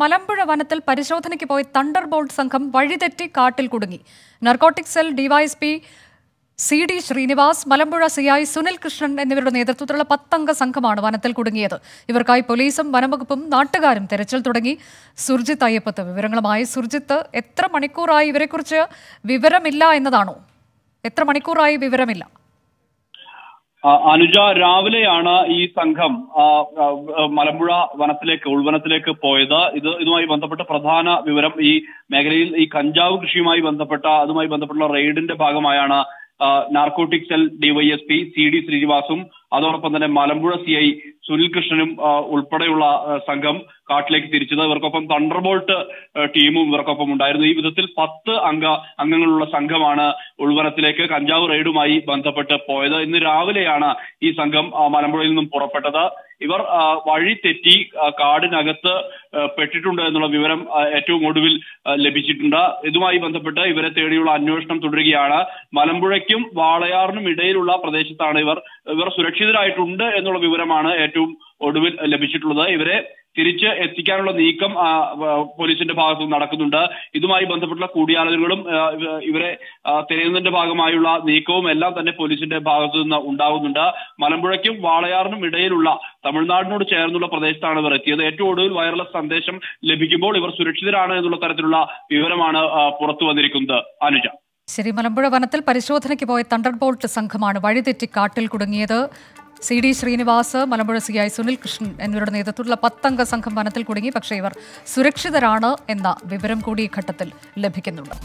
മലമ്പുഴ വനത്തിൽ പരിശോധനയ്ക്ക് പോയ തണ്ടർ ബോൾട്ട് സംഘം വഴിതെറ്റി കാട്ടിൽ കുടുങ്ങി. Narcotic cell DYSP C D Srinivas Malampuzha CI Sunil Krishnan എന്നിവരുടെ നേതൃത്വത്തിലുള്ള പത്തംഗ സംഘമാണ് വനത്തിൽ കുടുങ്ങിയത്. ഇവർക്കായി പോലീസും വനംവകുപ്പും നാട്ടുകാരും തെരച്ചിൽ തുടങ്ങി. സുർജിത്ത് അയ്യപ്പത്ത് വിവരങ്ങളുമായി. സുർജിത്ത് എത്ര മണിക്കൂറായി ഇവരെക്കുറിച്ച് വിവരമില്ല എന്നതാണോ? എത്ര മണിക്കൂറായി വിവരമില്ല? അനുജ രാവിലെയാണ് ഈ സംഘം മലമ്പുഴ വനത്തിലേക്ക് ഉൾവനത്തിലേക്ക് പോയത്. ഇത് ഇതുമായി ബന്ധപ്പെട്ട പ്രധാന വിവരം ഈ മേഖലയിൽ ഈ കഞ്ചാവ് കൃഷിയുമായി ബന്ധപ്പെട്ട അതുമായി ബന്ധപ്പെട്ടുള്ള റെയ്ഡിന്റെ ഭാഗമായാണ് narcotic cell DYSP C D ശ്രീനിവാസും അതോടൊപ്പം തന്നെ മലമ്പുഴ സി ഐ സുനിൽ കൃഷ്ണനും ഉൾപ്പെടെയുള്ള സംഘം കാട്ടിലേക്ക് തിരിച്ചത്. ഇവർക്കൊപ്പം തണ്ടർബോൾട്ട് ടീമും ഇവർക്കൊപ്പം ഉണ്ടായിരുന്നു. ഈ വിധത്തിൽ പത്ത് അംഗ അംഗങ്ങളുള്ള സംഘമാണ് ഉൾവനത്തിലേക്ക് കഞ്ചാവ് റെയ്ഡുമായി ബന്ധപ്പെട്ട് പോയത്. ഇന്ന് രാവിലെയാണ് ഈ സംഘം മലമ്പുഴയിൽ നിന്നും പുറപ്പെട്ടത്. ഇവർ വഴി തെറ്റി കാടിനകത്ത് പെട്ടിട്ടുണ്ട് എന്നുള്ള വിവരം ഏറ്റവും ഒടുവിൽ ലഭിച്ചിട്ടുണ്ട്. ഇതുമായി ബന്ധപ്പെട്ട് ഇവരെ തേടിയുള്ള അന്വേഷണം തുടരുകയാണ്. മലമ്പുഴയ്ക്കും വാളയാറിനും ഇടയിലുള്ള പ്രദേശത്താണ് ഇവർ ഇവർ സുരക്ഷിതരായിട്ടുണ്ട് എന്നുള്ള വിവരമാണ് ഏറ്റവും ഒടുവിൽ ലഭിച്ചിട്ടുള്ളത്. ഇവരെ തിരിച്ച് എത്തിക്കാനുള്ള നീക്കം പോലീസിന്റെ ഭാഗത്തു നടക്കുന്നുണ്ട്. ഇതുമായി ബന്ധപ്പെട്ടുള്ള കൂടിയാലോചനകളും ഇവരെ തിരയുന്നതിന്റെ ഭാഗമായുള്ള നീക്കവും എല്ലാം തന്നെ പോലീസിന്റെ ഭാഗത്തു നിന്ന് ഉണ്ടാകുന്നുണ്ട് മലമ്പുഴയ്ക്കും വാളയാറിനും ഇടയിലുള്ള തമിഴ്നാടിനോട് ചേർന്നുള്ള പ്രദേശത്താണ് ഇവർ എത്തിയത്. ഏറ്റവും ഒടുവിൽ വയർലെസ് സന്ദേശം ലഭിക്കുമ്പോൾ ഇവർ സുരക്ഷിതരാണ് എന്നുള്ള തരത്തിലുള്ള വിവരമാണ് പുറത്തു വന്നിരിക്കുന്നത്. അനുജ. ശരി മലമ്പുഴ വനത്തിൽ പരിശോധനയ്ക്ക് പോയ തണ്ടർ ബോൾട്ട് സംഘമാണ് വഴിതെറ്റി കാട്ടിൽ കുടുങ്ങിയത്. C D Srinivas Malampuzha C I Sunil Krishnan എന്നിവരുടെ നേതൃത്വത്തിലുള്ള പത്തംഗ സംഘം വനത്തിൽ കുടുങ്ങി പക്ഷേ ഇവർ സുരക്ഷിതരാണ് എന്ന വിവരം കൂടി ഈ ഘട്ടത്തിൽ ലഭിക്കുന്നുണ്ട്.